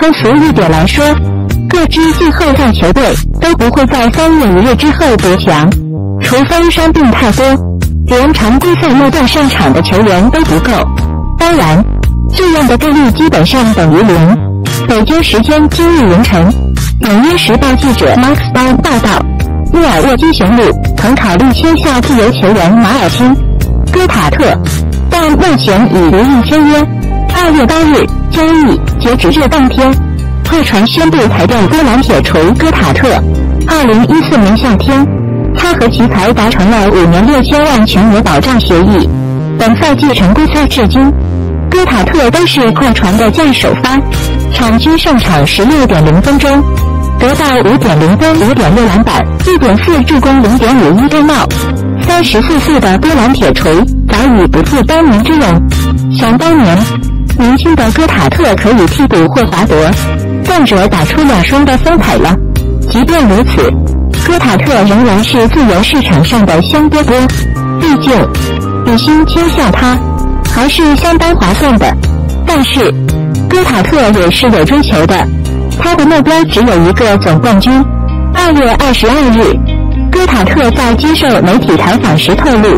通俗一点来说，各支季后赛球队都不会在三月一日之后夺奖，除非伤病太多，连常规赛末段上场的球员都不够。当然，这样的概率基本上等于零。北京时间今日凌晨，《纽约时报》记者 Max b o n 报道，密尔沃基雄鹿曾考虑签下自由球员马尔辛·戈塔特，但目前已无意签约。二月八日交易截止日当天，快船宣布裁掉波兰铁锤戈塔特。二零一四年夏天，他和奇才达成了五年六千万全额保障协议。本赛季常规赛至今，戈塔特都是快船的将首发，场均上场十六点零分钟，得到五点零分、五点六篮板、一点四助攻、零点五一盖帽。三十四岁的波兰铁锤早已不复当年之勇。想当年。年轻的戈塔特可以替补霍华德，战者打出两双的风采了。即便如此，戈塔特仍然是自由市场上的香饽饽。毕竟，比心签下他还是相当划算的。但是，戈塔特也是有追求的，他的目标只有一个总冠军。二月二十二日，戈塔特在接受媒体采访时透露，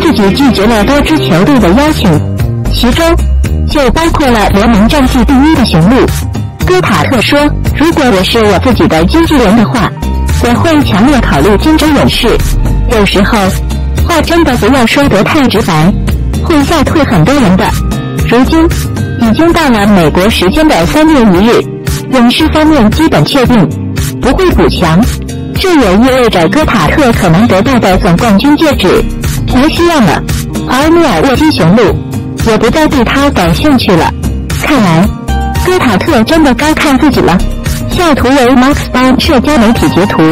自己拒绝了多支球队的邀请，其中。就包括了联盟战绩第一的雄鹿。戈塔特说：“如果我是我自己的经纪人的话，我会强烈考虑金州勇士。有时候话真的不要说得太直白，会吓退很多人的。如今已经到了美国时间的三月一日，勇士方面基本确定不会补强，这也意味着戈塔特可能得到的总冠军戒指没希望了。而密尔沃基雄鹿。”也不再对他感兴趣了。看来，哥塔特真的高看自己了。下图为 Max 班社交媒体截图。